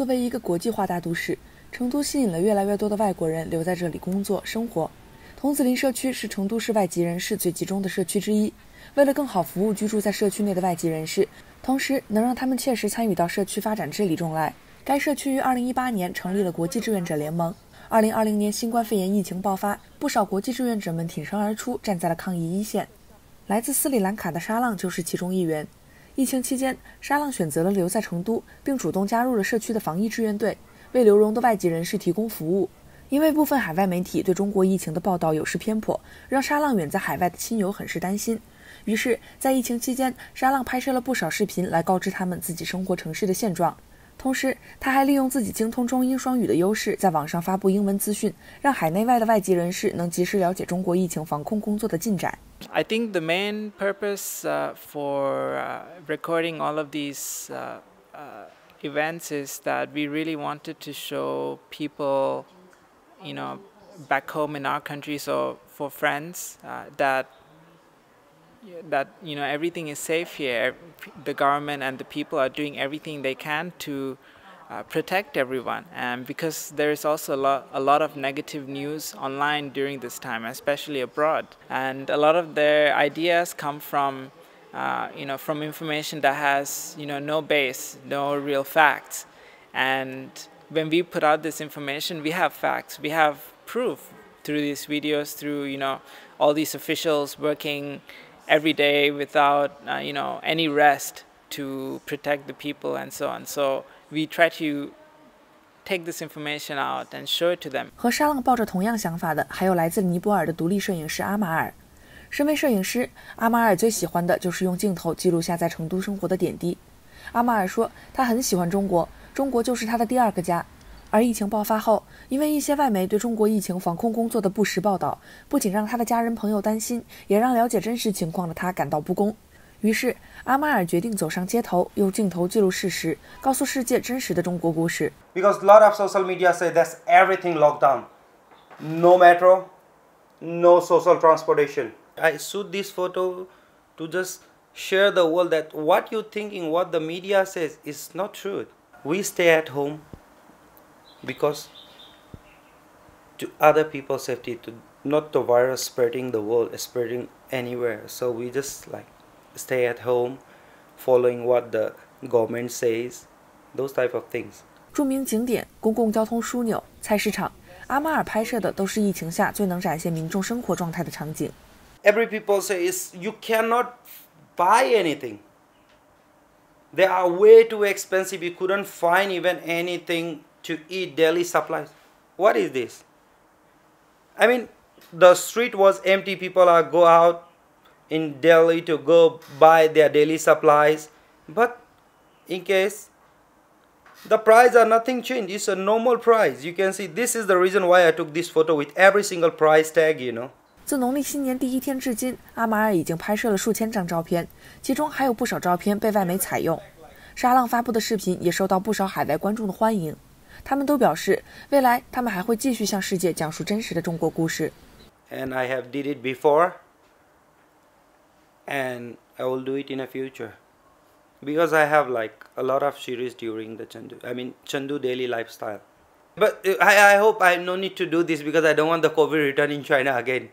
作为一个国际化大都市，成都吸引了越来越多的外国人留在这里工作生活。桐梓林社区是成都市外籍人士最集中的社区之一。为了更好服务居住在社区内的外籍人士，同时能让他们切实参与到社区发展治理中来，该社区于2018年成立了国际志愿者联盟。2020年新冠肺炎疫情爆发，不少国际志愿者们挺身而出，站在了抗疫一线。来自斯里兰卡的沙浪就是其中一员。疫情期间，沙浪选择了留在成都，并主动加入了社区的防疫志愿队，为刘荣的外籍人士提供服务。因为部分海外媒体对中国疫情的报道有失偏颇，让沙浪远在海外的亲友很是担心。于是，在疫情期间，沙浪拍摄了不少视频来告知他们自己生活城市的现状。同时，他还利用自己精通中英双语的优势，在网上发布英文资讯，让海内外的外籍人士能及时了解中国疫情防控工作的进展。I think the main purpose uh, for uh, recording all of these uh, events is that we really wanted to show people, you know, back home in our country, so for friends, that that you know everything is safe here. The government and the people are doing everything they can to uh, protect everyone. And because there is also a lot, a lot of negative news online during this time, especially abroad, and a lot of their ideas come from. Uh, you know, from information that has, you know, no base, no real facts. And when we put out this information, we have facts, we have proof through these videos, through, you know, all these officials working every day without uh, you know any rest to protect the people and so on. So we try to take this information out and show it to them. 和沙浪抱着同样想法的，还有来自尼泊尔的独立摄影师阿马尔。身为摄影师，阿马尔最喜欢的就是用镜头记录下在成都生活的点滴。阿马尔说，他很喜欢中国，中国就是他的第二个家。而疫情爆发后，因为一些外媒对中国疫情防控工作的不实报道，不仅让他的家人朋友担心，也让了解真实情况的他感到不公。于是，阿马尔决定走上街头，用镜头记录事实，告诉世界真实的中国故事。Because a lot of social media say that's everything locked down, no metro, no social transportation. I shoot this photo to just share the world that what you thinking, what the media says, is not true. We stay at home. because to other people's safety to not the virus spreading the world spreading anywhere so we just like stay at home following what the government says those type of things 着名景点公共交通枢纽菜市场阿马尔拍摄的都是疫情下最能展现民众生活状态的场景 every people say is you cannot buy anything they are way too expensive you couldn't find even anything to eat daily supplies. What is this? I mean, the street was empty. People are go out in Delhi to go buy their daily supplies. But in case the price are nothing changed. It's a normal price. You can see this is the reason why I took this photo with every single price tag, you know. 自农历新年第一天至今，阿马尔已经拍摄了数千张照片，其中还有不少照片被外媒采用。沙浪发布的视频也受到不少海外观众的欢迎。 他们都表示，未来他们还会继续向世界讲述真实的中国故事。And I have did it before, and I will do it in the future, because I have like a lot of series during the Chandu. I mean Chandu daily lifestyle. But I, I hope I no need to do this because I don't want the COVID return in China again.